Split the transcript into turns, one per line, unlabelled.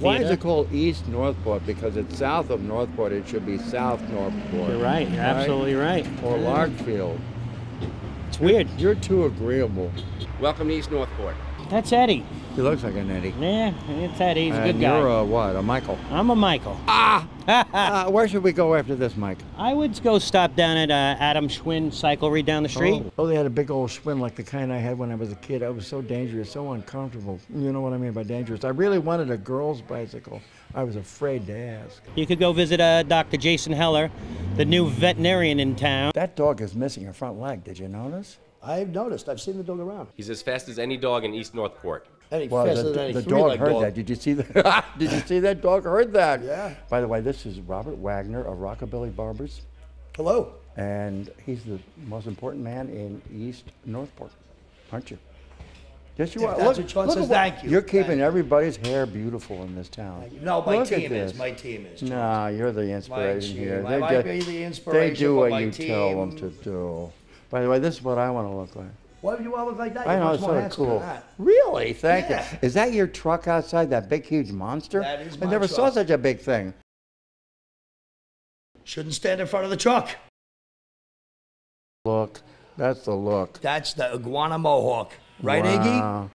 why is it called East Northport? Because it's south of Northport. It should be South Northport.
You're right. You're absolutely right.
Or. Larkfield.
It's weird.
You're too agreeable.
Welcome to East Northport.
That's Eddie.
He looks like an Eddie.
Yeah, it's Eddie. He's a
and
good guy.
you're a what? A Michael.
I'm a Michael.
Ah! uh, where should we go after this, Mike?
I would go stop down at uh, Adam Schwinn Cyclery down the street.
Oh. oh, they had a big old Schwinn like the kind I had when I was a kid. I was so dangerous, so uncomfortable. You know what I mean by dangerous? I really wanted a girl's bicycle. I was afraid to ask.
You could go visit uh, Dr. Jason Heller, the new veterinarian in town.
That dog is missing a front leg. Did you notice?
I've noticed. I've seen the dog around.
He's as fast as any dog in East Northport.
Any
Well,
faster
the,
than any
the dog
three-leg
heard
dog.
that. Did you see that? Did you see that dog heard that?
Yeah.
By the way, this is Robert Wagner of Rockabilly Barbers,
Hello.
and he's the most important man in East Northport, aren't you? Yes, you
If
are.
that's
look,
what Sean says, thank you.
You're keeping
you.
everybody's hair beautiful in this town.
No, my
Look
team is. My team is. John.
No, you're the inspiration
team.
here.
I
They ju-
be the
They do what
my
you tell them to do. By the way, this is what I want to look like.
Why do you all look like that?
I
You're
know it's sort of cool. Really? Thank
Yeah.
you. Is that your truck outside? That big, huge monster?
That is
I
my
never saw such a big thing.
Shouldn't stand in front of the truck.
Look, that's the look.
That's the iguana mohawk. Right, Iggy?
Wow.